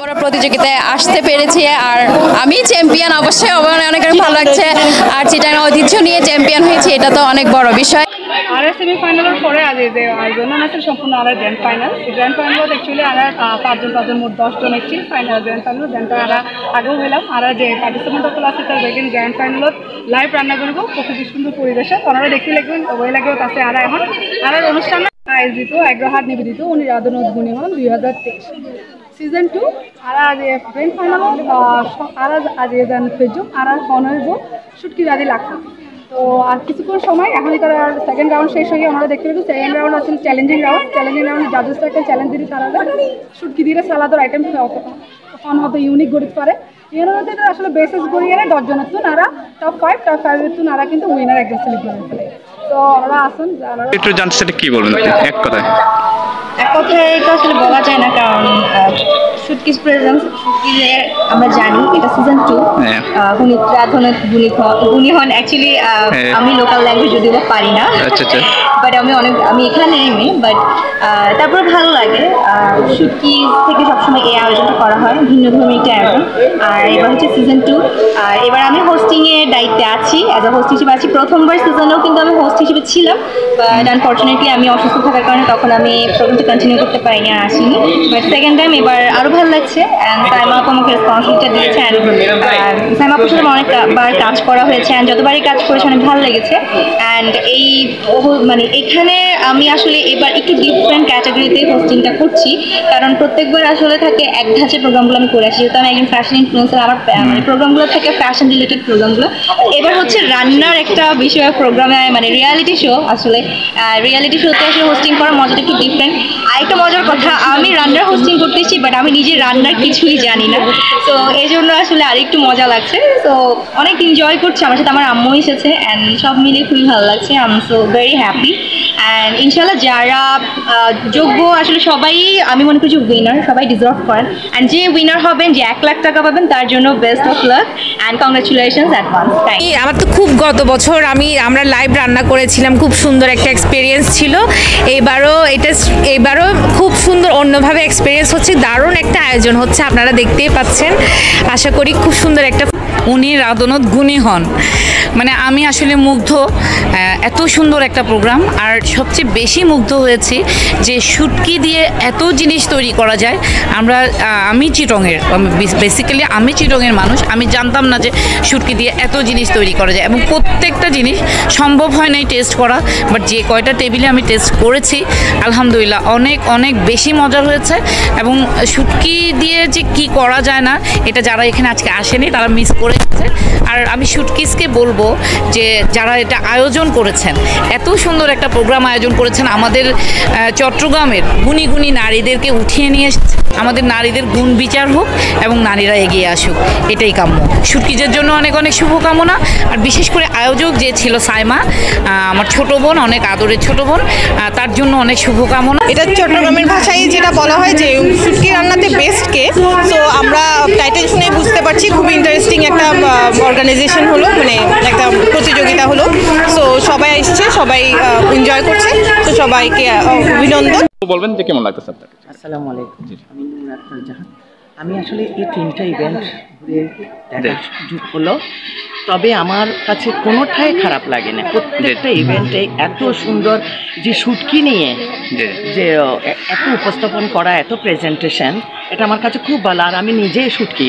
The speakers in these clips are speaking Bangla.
বড় প্রতিযোগিতায় আসতে পেরেছি আর আমি চ্যাম্পিয়ন অবশ্যই আমার অনেক ভালো লাগছে। আর চিটাং ঐতিহ্য নিয়ে চ্যাম্পিয়ন হয়েছি, এটা তো অনেক বড় বিষয়। আর সেমিফাইনালের পরে আজ যে আয়োজন আছে সম্পূর্ণ আর গ্র্যান্ড ফাইনাল গ্র্যান্ড ফাইনালত অ্যাকচুয়ালি আর পাঁচজন পাঁচজন মোট দশজন একটি ফাইনাল গ্র্যান্ড ফাইনাল দেনটা আর আগেও হইলাম। আর যে পার্টিসিপেন্ট সকল আছে তার বেগিন গ্র্যান্ড ফাইনালত লাইভ রান্না করব প্রকৃতি সুন্দর পরিবেশে। ওনারা দেখতে লাগবেন ওই লাগেও তাতে আর এখন। আর অনুষ্ঠানে আয়োজিত এগ্রহাট নিবেদিত। উনি রাধনাথ হন দুই হাজার তেইশ। সিজন টু আর আজ গ্র্যান্ড ফাইনালত আর এজান ফেজুম আর হনইব শুটকি রাজি লাগতো তো আর কিছুক্ষণ সময় এখন তারা সেকেন্ড রাউন্ড শেষ হয়ে ওনারা দেখতে পেয়েছি সেকেন্ড রাউন্ড আসলে চ্যালেঞ্জিং রাউন্ড চ্যালেঞ্জিং রাউন্ড জাজেসটা একটা চ্যালেঞ্জ দিতে তারা শুটকি দিয়ে সালাদর আইটেম ফোন হবে। ইউনিক গড়িতে পারে। এর মধ্যে আসলে বেসেস গড়িয়ে দশজনের তো নারা টপ ফাইভ টপ ফাইভের তো নারা কিন্তু উইনার একজন সিলেক্ট করে ফেলে তো ওরা আসুন একটু জানতে সেটা কি বলবেন? এক কথায়। এক কথায় এটা আসলে বলা যায় না কারণ সুটকিস প্রেজেন্স সুটকিজে আমরা জানি এটা সিজন টু। উনি রাধনাথ উনি হন অ্যাকচুয়ালি। আমি লোকাল ল্যাঙ্গুয়েজ যদিও পারি না। আচ্ছা আচ্ছা। বাট আমি অনেক আমি এখানে মেয়ে বাট তারপর ভালো লাগে। সুটকিজ থেকে সবসময় এই আয়োজনটা করা হয় ভিন্ন ধর্মী একটা আয়োজন আর এবার হচ্ছে সিজন টু আর এবার আমি হোস্টিংয়ের দায়িত্বে আছি অ্যাজ আ হোস্ট হিসেবে আছি। প্রথমবার সিজনেও কিন্তু আমি হোস্ট হিসেবে ছিলাম বাট আনফর্চুনেটলি আমি অসুস্থ থাকার কারণে তখন আমি প্রোগ্রামটা কন্টিনিউ করতে পারিনি আর আসিনি। বাট সেকেন্ড টাইম এবার আরও ভালো লাগছে অ্যান্ড সাইমা আপু আমাকে রেসপন্সিবিলিটা দিয়েছে অ্যান্ড সাইমা আপুর সাথে অনেকবার কাজ করা হয়েছে অ্যান্ড যতবারই কাজ করেছে অনেক ভালো লেগেছে অ্যান্ড এই মানে এখানে আমি আসলে এবার একটু ডিফারেন্ট ক্যাটাগরিতে হোস্টিংটা করছি কারণ প্রত্যেকবার আসলে থাকে এক ধাঁচে প্রোগ্রামগুলো আমি করে আসি যেহেতু আমি একজন ফ্যাশন ইনফ্লুয়েন্সার আমার মানে প্রোগ্রামগুলো থাকে ফ্যাশন রিলেটেড প্রোগ্রামগুলো এবার হচ্ছে রান্নার একটা বিষয় প্রোগ্রামে মানে রিয়ালিটি শো আসলে রিয়ালিটি শোতে আসলে হোস্টিং করার মজাটা একটু ডিফারেন্ট আরেকটা মজার কথা আমি রান্নার হোস্টিং করতেছি বাট আমি নিজে রান্নার কিছুই জানি না। তো এই জন্য আসলে আরেকটু মজা লাগছে। তো অনেক এনজয় করছি। আমার সাথে আমার আম্মু এসেছে অ্যান্ড সব মিলে খুবই ভালো লাগছে। I am so very happy and ইনশাল্লাহ যারা যোগ্য আসলে সবাই আমি মনে করি যে উইনার সবাই ডিজার্ভ করেন। অ্যান্ড যে উইনার হবেন যে এক লাখ টাকা পাবেন তার জন্য best of luck and congratulations advance thank আমার তো খুব গত বছর আমি আমরা লাইভ রান্না করেছিলাম খুব সুন্দর একটা এক্সপিরিয়েন্স ছিল। এবারও এটা এবারও খুব সুন্দর অন্যভাবে এক্সপিরিয়েন্স হচ্ছে দারুণ একটা আয়োজন হচ্ছে আপনারা দেখতেই পাচ্ছেন। আশা করি খুব সুন্দর একটা উনি রাধনত গুণী হন। মানে আমি আসলে মুগ্ধ এত সুন্দর একটা প্রোগ্রাম আর সবচেয়ে বেশি মুগ্ধ হয়েছি যে শুটকি দিয়ে এত জিনিস তৈরি করা যায়। আমরা আমি চিটংয়ের বেসিক্যালি আমি চিটংয়ের মানুষ, আমি জানতাম না যে শুটকি দিয়ে এত জিনিস তৈরি করা যায় এবং প্রত্যেকটা জিনিস সম্ভব হয় নাই টেস্ট করা বাট যে কয়টা টেবিলে আমি টেস্ট করেছি, আলহামদুলিল্লাহ অনেক অনেক বেশি মজা হয়েছে এবং শুটকি দিয়ে যে কি করা যায় না, এটা যারা এখানে আজকে আসেনি তারা মিস করে গেছে। আর আমি শুটকিসকে বলব যে যারা এটা আয়োজন করেছেন, এত সুন্দর একটা প্রোগ্রাম আয়োজন করেছেন আমাদের চট্টগ্রামের গুণী গুণী নারীদেরকে উঠিয়ে নিয়ে আমাদের নারীদের গুণ বিচার হোক এবং নারীরা এগিয়ে আসুক, এটাই কাম্য। শুটকিজের জন্য অনেক অনেক শুভকামনা। আর বিশেষ করে আয়োজক যে ছিল সাইমা আমার ছোট বোন, অনেক আদরের ছোট বোন তার জন্য অনেক শুভকামনা। এটা চট্টগ্রামের ভাষায় যেটা বলা হয় যে রান্নাতে অর্গানাইজেশন হলো মানে একটা প্রতিযোগিতা হলো। সো সবাই এসছে সবাই এনজয় করছে। তো সবাইকে অভিনন্দন। বলবেন যে কেমন লাগতেছে আপনার আসসালামু আলাইকুম। আমি নুর আক্তার জাহান। আমি আসলে এই তিনটা ইভেন্ট ঘুরে দেখার সুযোগ হলো। তবে আমার কাছে কোনোটাই খারাপ লাগে না। প্রত্যেকটা ইভেন্টে এত সুন্দর যে শুটকি নিয়ে যে এত উপস্থাপন করা এত প্রেজেন্টেশন এটা আমার কাছে খুব ভালো। আর আমি নিজেই শুটকি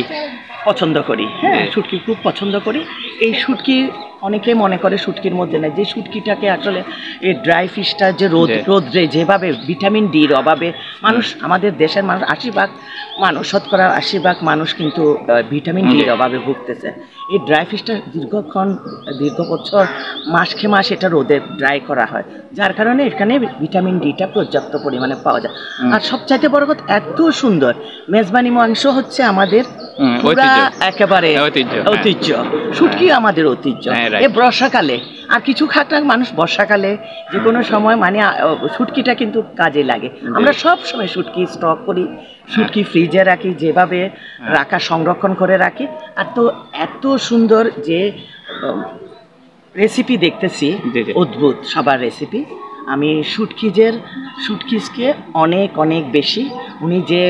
পছন্দ করি। হ্যাঁ। শুটকি খুব পছন্দ করি। এই শুটকি অনেকে মনে করে শুটকির মধ্যে নেয় যে শুটকিটাকে আসলে এই ড্রাই ফিশটা যে রোদ জি। রোদ্রে যেভাবে ভিটামিন ডির অভাবে মানুষ আমাদের দেশের মানুষ আশীর্বাদ মানুষ শতকরা আশীর্বাদ মানুষ কিন্তু ভিটামিন ডির অভাবে ভুগতেছে। এই ড্রাই ফিশটা দীর্ঘক্ষণ দীর্ঘ বছর মাসকে মাস এটা রোদে ড্রাই করা হয়। যার কারণে এখানে ভিটামিন ডিটা পর্যাপ্ত পরিমাণে পাওয়া যায়। আর সবচাইতে বড় কথা এত সুন্দর। মেজবানি মাংস হচ্ছে আমাদের ঐতিহ্য। একেবারে ঐতিহ্য, হ্যাঁ। শুটকি আমাদের ঐতিহ্য। হ্যাঁ, এ বর্ষাকালে আর কিছু না মানুষ বর্ষাকালে যে কোনো সময় মানে শুটকিটা কিন্তু কাজে লাগে। আমরা সব সময় শুটকি স্টক করি। শুটকি ফ্রিজে রাখি যেভাবে রাখা সংরক্ষণ করে রাখি। আর তো এত সুন্দর যে রেসিপি দেখতেছি। অদ্ভুত সবার রেসিপি আমি শুটকিজের শুটকিজকে অনেক অনেক বেশি। উনি যে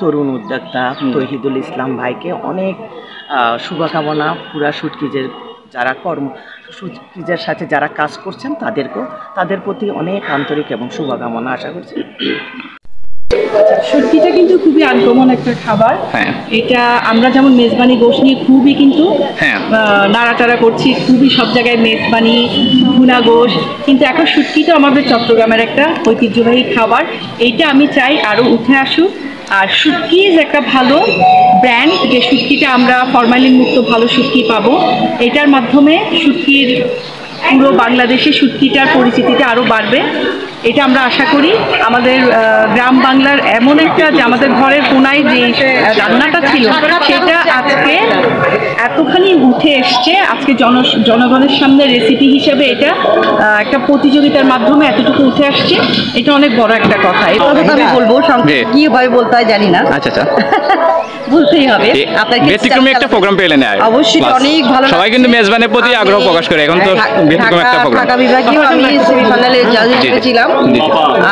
তরুণ উদ্যোক্তা তহিদুল ইসলাম ভাইকে অনেক শুভকামনা। পুরা শুটকিজের যারা কর্ম শুটকিজের সাথে যারা কাজ করছেন তাদেরকেও তাদের প্রতি অনেক আন্তরিক এবং শুভকামনা আশা করছি। শুটকিটা কিন্তু খুবই আনকমন একটা খাবার। হ্যাঁ। এটা আমরা যেমন মেজবানি গোশ নিয়ে খুবই কিন্তু হ্যাঁ। আহ, নাড়াচাড়া করছি খুবই সব জায়গায় মেজবানি ভুনা গোশ। কিন্তু এখন শুটকিটা আমাদের চট্টগ্রামের একটা ঐতিহ্যবাহী খাবার। এইটা আমি চাই আরও উঠে আসুক। আর শুটকিজ একটা ভালো ব্র্যান্ড যে শুটকিটা আমরা ফরমালিন মুক্ত ভালো শুটকি পাবো। এটার মাধ্যমে শুটকির পুরো বাংলাদেশে শুটকিটার পরিচিতিটা আরও বাড়বে। এটা আমরা আশা করি। আমাদের গ্রাম বাংলার এমন একটা যে আমাদের ঘরের কোনায় যে রান্নাটা ছিল সেটা আজকে এতখানি উঠে এসছে। আজকে জন জনগণের সামনে রেসিপি হিসেবে এটা একটা প্রতিযোগিতার মাধ্যমে এতটুকু উঠে আসছে। এটা অনেক বড় একটা কথা। এটা কথা আমি বলব জি। কি ভাবে বলতে হয় জানি না। আচ্ছা আচ্ছা। বলতেই হবে। ব্যতিক্রমী একটা প্রোগ্রাম পেলেন অবশ্যই অনেক ভালো সবাই কিন্তু মেজবানের প্রতি আগ্রহ আমি- প্রকাশ করে। এখন তো ব্যতিক্রম একটা প্রোগ্রাম ঢাকা বিভাগেও আমি সেমিফাইনালে জাজ জি, জি। ছিলাম জি, জি।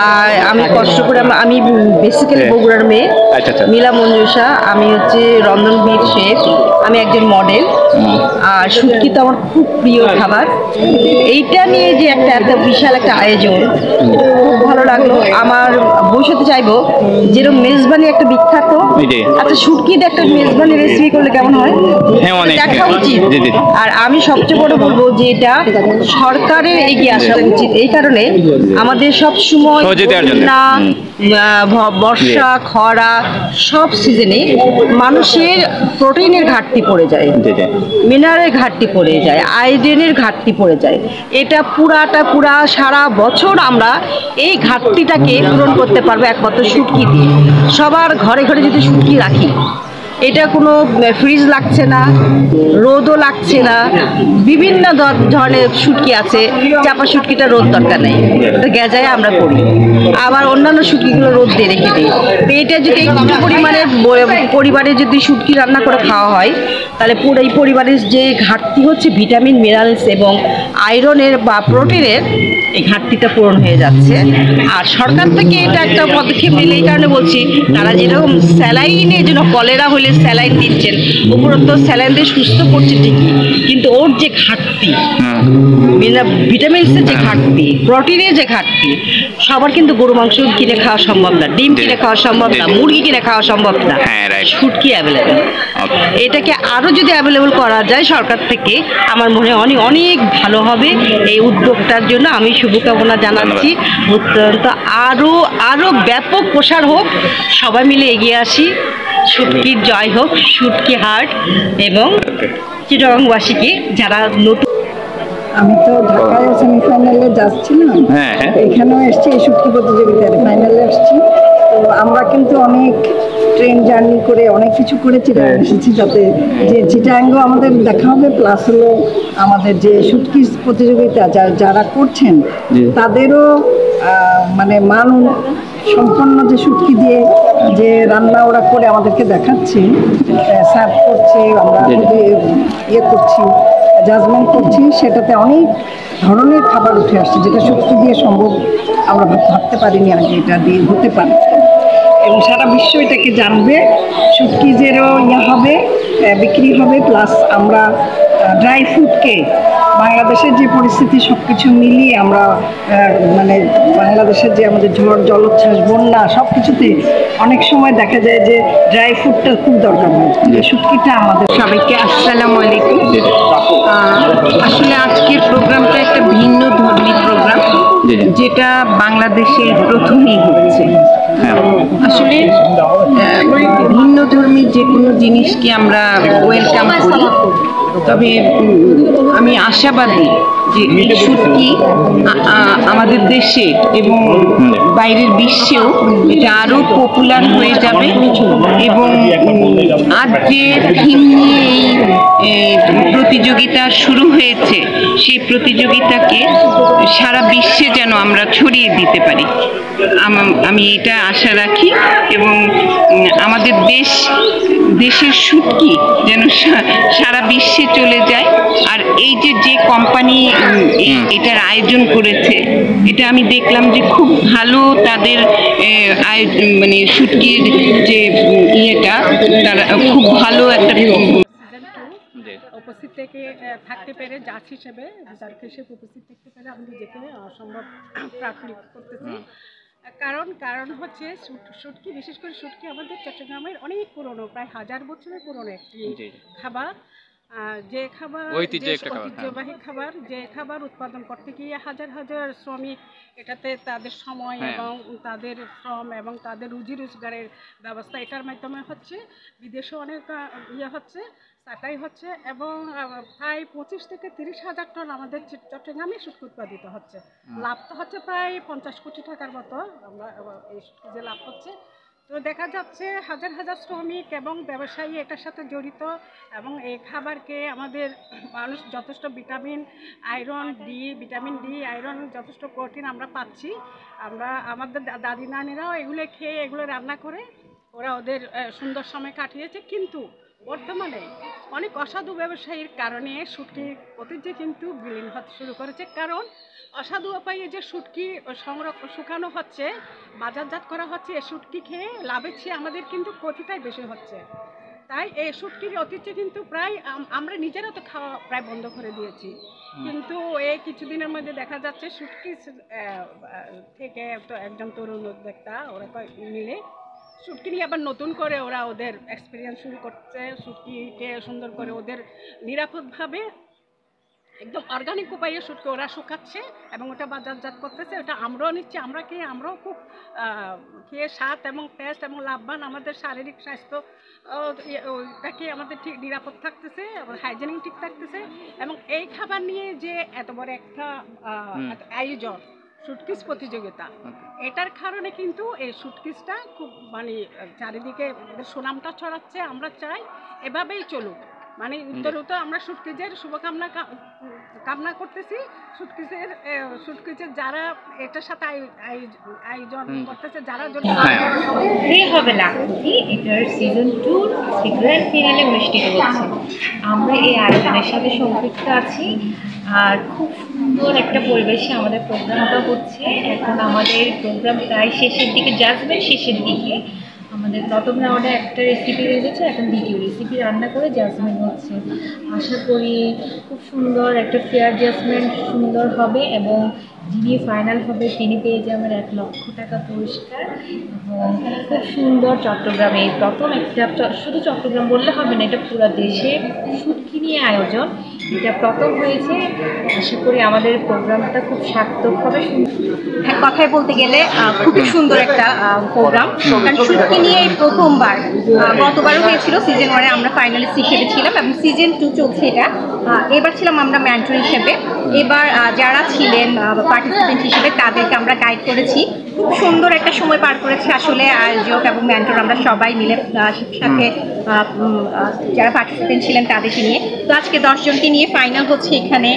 আর আমি কষ্ট করে আমি বেসিক্যালি। বগুড়ার মেয়ে। মিলা মঞ্জুষা আমি হচ্ছে রন্ধনবীর শেফ আমি একজন মডেল আর শুটকি তো আমার খুব প্রিয় খাবার। এইটা নিয়ে যে একটা এত বিশাল একটা আয়োজন খুব ভালো লাগল। আমার ভবিষ্যতে চাইব যেরকম মেজবানি একটা বিখ্যাত। আচ্ছা শুটকিতে একটা মেজবানি রেসিপি করলে কেমন হয়? হ্যাঁ, অনেক। দেখা উচিত। আর আমি সবচেয়ে বড় বলব যে এটা সরকারের এগিয়ে আসা উচিত। এই কারণে আমাদের সব সময় সহজে বর্ষা খরা সব সিজনে মানুষের প্রোটিনের ঘাটতি পড়ে যায়। মিনারের ঘাটতি পড়ে যায় আয়োডিনের ঘাটতি পড়ে যায়। এটা পুরাটা পুরা সারা বছর আমরা এই ঘাটতিটাকে পূরণ করতে পারব একমাত্র শুটকি দিয়ে। সবার ঘরে ঘরে যদি শুটকি রাখি এটা কোনো ফ্রিজ লাগছে না, রোদও লাগছে না, বিভিন্ন ধরনের শুটকি আছে, চাপা শুটকিটা রোদ দরকার নেই। তো গেজায় আমরা করি। আবার অন্যান্য শুটকিগুলো রোদ দিয়ে রেখে দিই। তো এটা যদি একটু পরিমাণে পরিবারে যদি শুটকি রান্না করে খাওয়া হয়, তাহলে পুরো এই পরিবারের যে ঘাটতি হচ্ছে ভিটামিন, মিনারেলস এবং আয়রনের বা প্রোটিনের, এই ঘাটতিটা পূরণ হয়ে যাচ্ছে। আর সরকার থেকে এটা একটা পদক্ষেপ নিলে এই কারণে বলছি, তারা যেরকম স্যালাইনে যেন কলেরা হলে স্যালাইন দিচ্ছেন। উপরন্ত স্যালাইন দিয়ে সুস্থ করছে ঠিকই কিন্তু ওর যে ঘাটতি ভিটামিনসের যে ঘাটতি প্রোটিনের যে ঘাটতি সবার কিন্তু গরু মাংস কিনে খাওয়া সম্ভব না ডিম কিনে খাওয়া সম্ভব না। মুরগি কিনে খাওয়া সম্ভব না। হ্যাঁ, right. শুটকি অ্যাভেলেবেল এটাকে আরও যদি অ্যাভেলেবেল করা যায় সরকার থেকে আমার মনে হয় অনেক অনেক ভালো হবে। এই উদ্যোগটার জন্য আমি শুভকামনা জানাচ্ছি। অত্যন্ত আরও আরও ব্যাপক প্রসার হোক। সবাই মিলে এগিয়ে আসি। শুটকির জয় হোক শুটকি হাট এবং চিটগাংবাসীকে যারা নতুন আমি তো ঢাকায় সেমিফাইনালে যাচ্ছিলাম হ্যাঁ, হ্যাঁ। এখানেও এসছি এই শুটকি প্রতিযোগিতার ফাইনালে এসছি। তো আমরা কিন্তু অনেক ট্রেন জার্নি করে অনেক কিছু করে চিটাং এসেছি যাতে যে চিটাঙ্গ আমাদের দেখা হবে প্লাস হলো আমাদের যে শুটকি প্রতিযোগিতা যা- যারা করছেন তাদেরও মানে মান সম্পন্ন যে শুটকি দিয়ে যে রান্না ওরা করে আমাদেরকে দেখাচ্ছে সার্ভ করছে আমরা ইয়ে করছি জাজমেন্ট করছি সেটাতে অনেক ধরনের খাবার উঠে আসছে যেটা শুটকি দিয়ে সম্ভব আমরা ভাবতে পারিনি আগে এটা দিয়ে হতে পারে। এবং সারা বিশ্ব এটাকে জানবে শুটকিজেরও ইয়ে হবে বিক্রি হবে প্লাস আমরা ড্রাই ফ্রুটকে বাংলাদেশের যে পরিস্থিতি সব কিছু মিলিয়ে আমরা মানে বাংলাদেশের যে আমাদের ঝড় জলোচ্ছ্বাস বন্যা সব কিছুতে অনেক সময় দেখা যায় যে ড্রাই ফ্রুটটা খুব দরকার হয়। শুটকিটা আমাদের সবাইকে আসসালামু আলাইকুম। আসলে আজকের প্রোগ্রামটা একটা ভিন্ন ধর্মী প্রোগ্রাম। যেটা বাংলাদেশে প্রথমেই হচ্ছে হ্যাঁ। আসলে ভিন্ন ধর্মী যে কোনো জিনিসকে আমরা ওয়েলকাম করি। তবে আমি আশাবাদী আ- আমাদের দেশে এবং বাইরের বিশ্বেও এটা আরও পপুলার হয়ে যাবে এবং আজ যে থিম নিয়ে এই প্রতিযোগিতা শুরু হয়েছে। সেই প্রতিযোগিতাকে সারা বিশ্বে যেন আমরা ছড়িয়ে দিতে পারি। আম- এটা আশা রাখি এবং আমাদের দেশ, দেশের সুটকি যেন সারা বিশ্বে চলে যায়। আর এই যে যে কোম্পানি এটার আয়োজন করেছে। এটা আমি দেখলাম যে খুব ভালো তাদের মানে শুটকির যে ইয়েটা তারা খুব ভালো একটা উপস্থিত থেকে থাকতে পেরে জাজ হিসেবে জাজ হিসেবে উপস্থিত থাকতে পেরে আমি নিজেকে অসম্ভব প্রার্থনা করতেছি। কারণ কারণ হচ্ছে শুট- শুটকি বিশেষ করে শুটকি আমাদের চট্টগ্রামের অনেক পুরনো প্রায় হাজার বছরের পুরনো একটি খাবার। যে খাবার হ্যাঁ। ঐতিহ্যবাহী খাবার যে খাবার উৎপাদন করতে গিয়ে হাজার হাজার শ্রমিক এটাতে তাদের সময় হ্যাঁ। এবং তাদের শ্রম এবং তাদের রুজি রোজগারের ব্যবস্থা এটার মাধ্যমে হচ্ছে বিদেশে অনেক ইয়ে হচ্ছে সাটাই হচ্ছে এবং প্রায় পঁচিশ থেকে তিরিশ হাজার টন আমাদের চট্টগ্রামে শুটকি উৎপাদিত হচ্ছে লাভ তো হচ্ছে প্রায় পঞ্চাশ কোটি টাকার মতো আমরা এই যে লাভ হচ্ছে তো দেখা যাচ্ছে হাজার হাজার শ্রমিক এবং ব্যবসায়ী এটার সাথে জড়িত এবং এই খাবারকে আমাদের মানুষ যথেষ্ট vitamin, iron D, vitamin D, iron যথেষ্ট প্রোটিন আমরা পাচ্ছি। আমরা আমাদের দাদি নানিরাও এগুলো খেয়ে এগুলো রান্না করে ওরা ওদের সুন্দর সময় কাটিয়েছে। কিন্তু বর্তমানে অনেক অসাধু ব্যবসায়ীর কারণে শুটকির ঐতিহ্য কিন্তু বিলীন হতে শুরু করেছে। কারণ অসাধু উপায়ে যে শুটকি সংরক্ষণ শুকানো হচ্ছে বাজারজাত করা হচ্ছে এই শুটকি খেয়ে লাভের চেয়ে আমাদের কিন্তু ক্ষতিটাই বেশি হচ্ছে। তাই এই শুটকির ঐতিহ্য কিন্তু প্রায় আমরা নিজেরা তো খাওয়া প্রায় বন্ধ করে দিয়েছি। কিন্তু এই কিছুদিনের মধ্যে দেখা যাচ্ছে শুটকি থেকে তো একজন তরুণ উদ্যোক্তা ওরা কয় মিলে শুটকি নিয়ে আবার নতুন করে ওরা ওদের এক্সপিরিয়েন্স শুরু করছে শুটকিকে সুন্দর করে ওদের নিরাপদভাবে একদম অর্গানিক উপায়ে শুটকি ওরা শুকাচ্ছে এবং ওটা বাজারজাত করতেছে ওটা আমরাও নিচ্ছি আমরা খেয়ে আমরাও খুব খেয়ে স্বাদ এবং টেস্ট এবং লাভবান আমাদের শারীরিক স্বাস্থ্য ইয়ে, ওটাকে আমাদের ঠিক নিরাপদ থাকতেছে এবং হাইজেনিক ঠিক থাকতেছে এবং এই খাবার নিয়ে যে এত বড়। একটা আয়োজন শুটকিস প্রতিযোগিতা। এটার কারণে কিন্তু এই শুটকিসটা খুব মানে চারিদিকে সুনামটা ছড়াচ্ছে আমরা চাই এভাবেই চলুক। মানে উত্তরোত্তর আমরা শুটকিজের শুভকামনা কামনা করতেছি। শুটকিজের শুটকিজের যারা এটার সাথে আয়- আয়- আয়োজন করতেছে যারা জন্য হ্যাঁ। ফ্রি হবে লাখপতি এটার সিজন টুর গ্র্যান্ড ফিনালে অনুষ্ঠিত হচ্ছে। আমরা এই আয়োজনের সাথে সম্পৃক্ত আছি। আর খুব সুন্দর একটা পরিবেশে আমাদের প্রোগ্রামটা হচ্ছে। এখন আমাদের প্রোগ্রাম প্রায় শেষের দিকে জাজমেন্ট শেষের দিকে। আমাদের প্রথম রাউন্ডে একটা রেসিপি রয়ে গেছে, এখন দ্বিতীয় রেসিপি রান্না করে জাজমেন্ট হচ্ছে। আশা করি খুব সুন্দর একটা ফেয়ার জাজমেন্ট সুন্দর হবে এবং যিনি ফাইনাল হবে, তিনি পেয়ে যাবেন এক লক্ষ টাকা পুরস্কার। এবং খুব সুন্দর চট্টগ্রামে প্রথম একটা শুধু চট্টগ্রাম বললে হবে না, এটা পুরো দেশে শুটকি নিয়ে আয়োজন। এটা প্রথম হয়েছে। আশা করি আমাদের প্রোগ্রামটা খুব সার্থক হবে। কথায় বলতে গেলে খুবই সুন্দর একটা প্রোগ্রাম। শুটকি নিয়ে এই প্রথমবার গতবারও হয়েছিল সিজন ওয়ানে আমরা ফাইনালিস্ট হিসেবে ছিলাম এবং সিজন টু চলছে এটা। এবার ছিলাম আমরা ম্যান্টর হিসেবে। এবার যারা ছিলেন পার্টিসিপেন্ট হিসেবে তাদেরকে আমরা গাইড করেছি। খুব সুন্দর একটা সময় পার করেছে আসলে আয়োজক এবং ম্যান্টর আমরা সবাই মিলে সাথে যারা পার্টিসিপেন্ট ছিলেন তাদেরকে নিয়ে। তো আজকে দশজনকে নিয়ে ফাইনাল হচ্ছে এখানে।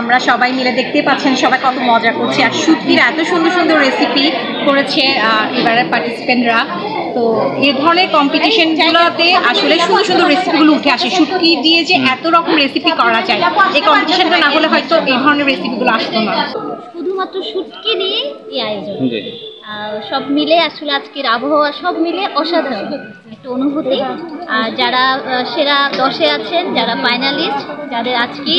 আমরা সবাই মিলে দেখতে পাচ্ছেন, সবাই কত মজা করছে। আর শুটকির এত সুন্দর সুন্দর রেসিপি করেছে এবারের পার্টিসিপেন্টরা তো এ ধরনের কম্পিটিশনগুলোতে আসলে সুন্দর সুন্দর রেসিপিগুলো উঠে আসে। শুটকি দিয়ে যে এত রকম রেসিপি করা যায়, এই কম্পিটিশনটা না হলে হয়তো এই ধরনের রেসিপিগুলো আসতো না। শুধুমাত্র শুটকি নিয়ে এই আয়োজন। সব মিলে আসলে আজকের আবহাওয়া সব মিলে অসাধারণ। একটা অনুভূতি। আর যারা সেরা দশে আছেন যারা ফাইনালিস্ট যাদের আজকে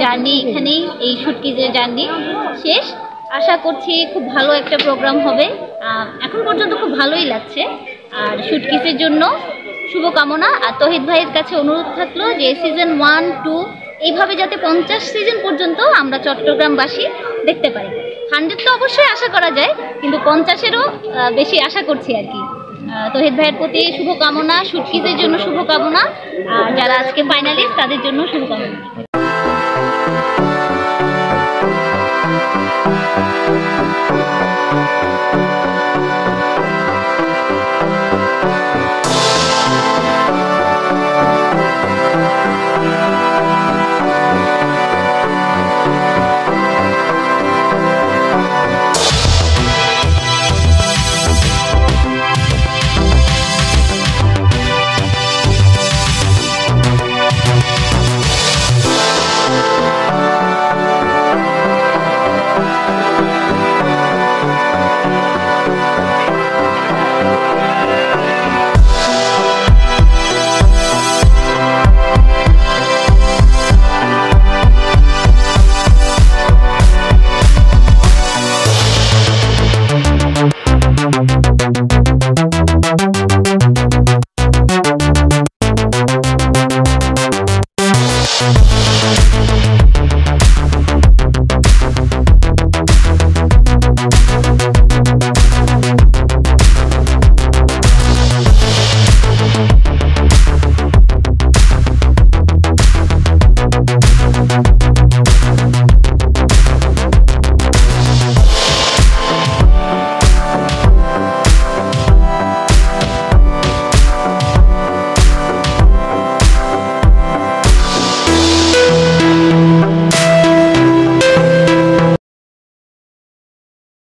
জার্নি এখানেই এই শুটকিজের জার্নি শেষ। আশা করছি খুব ভালো একটা প্রোগ্রাম হবে। এখন পর্যন্ত খুব ভালোই লাগছে। আর শুটকিসের জন্য শুভকামনা। আর তহিদ ভাইয়ের কাছে অনুরোধ থাকল যে সিজন ওয়ান টু এইভাবে যাতে পঞ্চাশ সিজন পর্যন্ত আমরা চট্টগ্রামবাসী দেখতে পাই হান্ড্রেড তো অবশ্যই আশা করা যায়, কিন্তু পঞ্চাশেরও বেশি আশা করছি আর কি। তহিদ ভাইয়ের প্রতি শুভকামনা সুটকিদের জন্য শুভকামনা, আর যারা আজকে ফাইনালিস্ট তাদের জন্য শুভকামনা।